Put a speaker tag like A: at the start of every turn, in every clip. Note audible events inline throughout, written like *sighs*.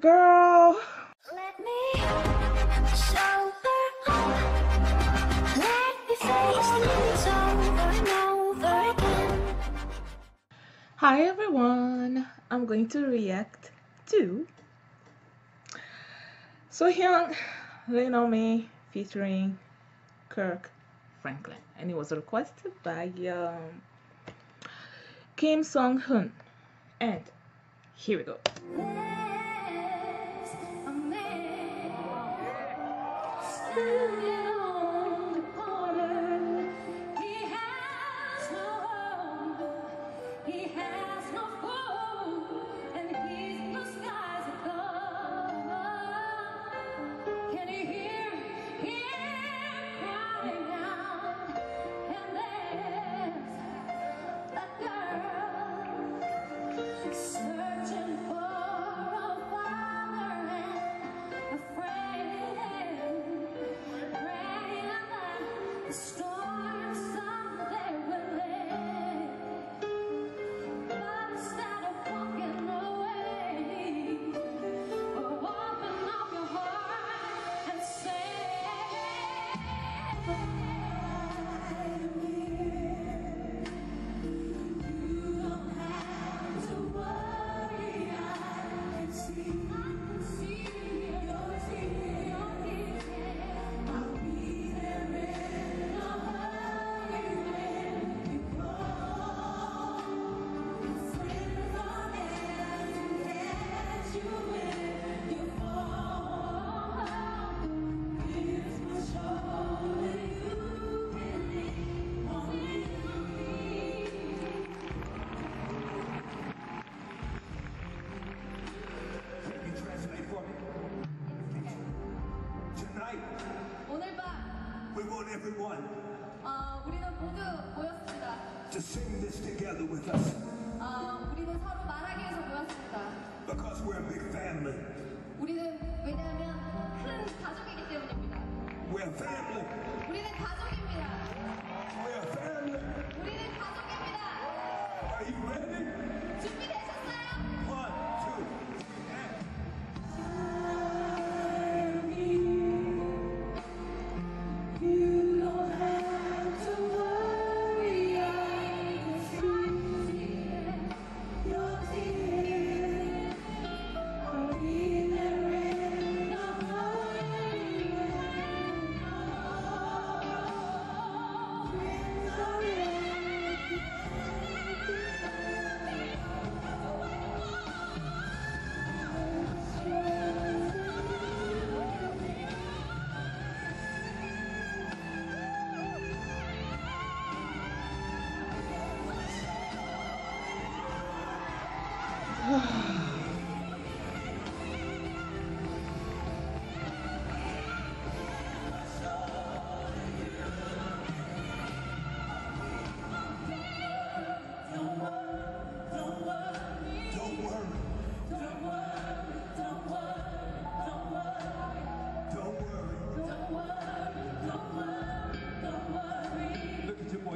A: Girl.
B: Let me show her Let me say it over and over again.
A: Hi everyone. I'm going to react to So Hyang, Lean on Me featuring Kirk Franklin. And it was requested by um, Kim Song Hoon. And here we go.
C: we want everyone
D: 어, 우리는 모두 모였습니다.
C: to sing this together with us
D: 어, 우리는 서로 말하기 위해서 모였습니다.
C: because we're a big family.
D: 우리는 왜냐하면 큰 가족이기 때문입니다.
C: We're a family.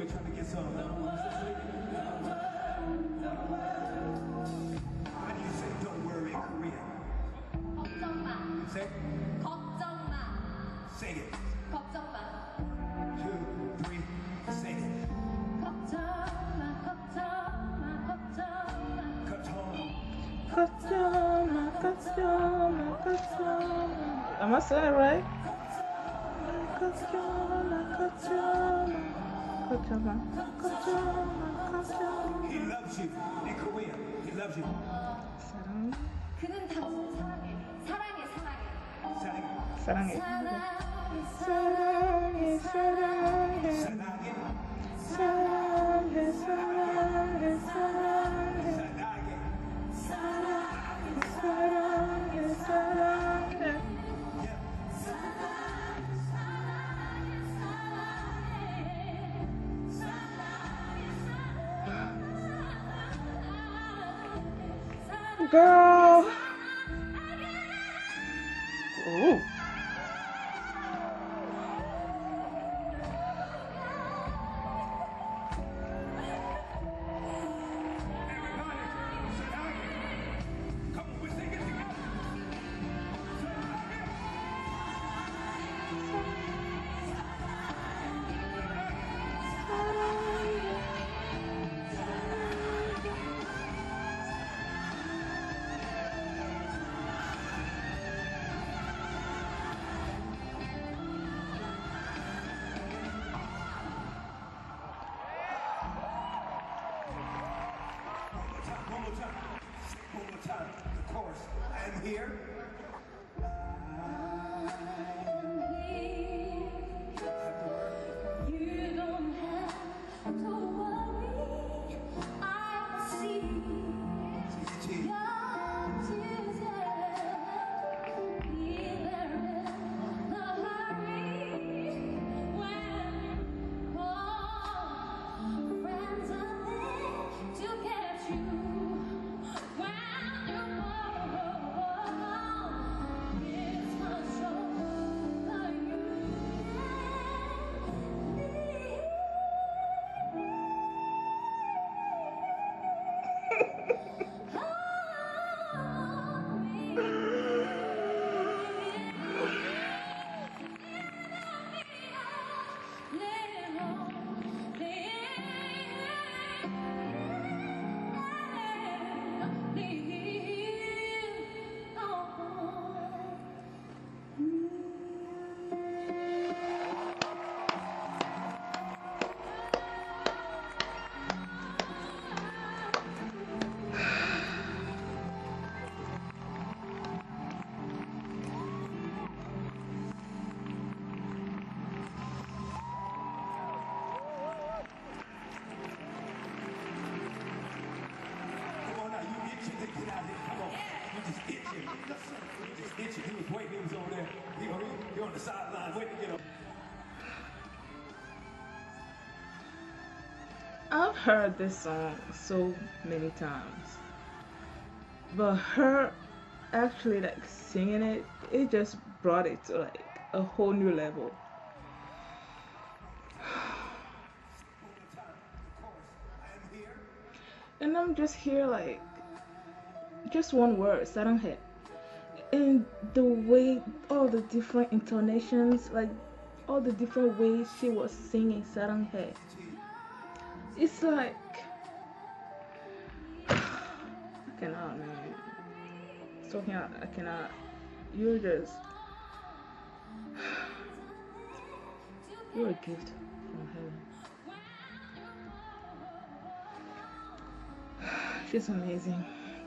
C: Look at your boy trying to get some. How do you say don't worry in Korean?
D: 걱정 마.
C: Say,
D: 걱정 마.
C: say it.
D: 걱정 마.
C: Two, three, say it.
B: 걱정 마, 걱정 마, 걱정 마.
C: Cut home.
A: Kachama, kachama, kachama. Am I saying it right? Kachama, kachama, kachama, kachama, Kachama.
C: He loves you. In Korean, he loves you.
A: 사랑,
D: 그는 당신을 사랑해. 사랑해, 사랑해.
C: Salang.
A: 사랑해,
D: 사랑해.
A: 사랑해, 사랑해, Girl. Ooh.
C: One more time, of course. I
A: am here. Itching. Just itching. He was waiting. He was there. He, he, he on the sideline waiting to get up.
D: I've heard this song so many times, but her actually like singing it, it just brought it to like a whole new level. *sighs* And I'm just here like just one word, Saranhe. And the way, all the different intonations, like all the different ways she was singing Saranhe. It's like, *sighs* I cannot, man. Talking, I cannot. You're just, *sighs* you're a gift from heaven. *sighs* She's amazing.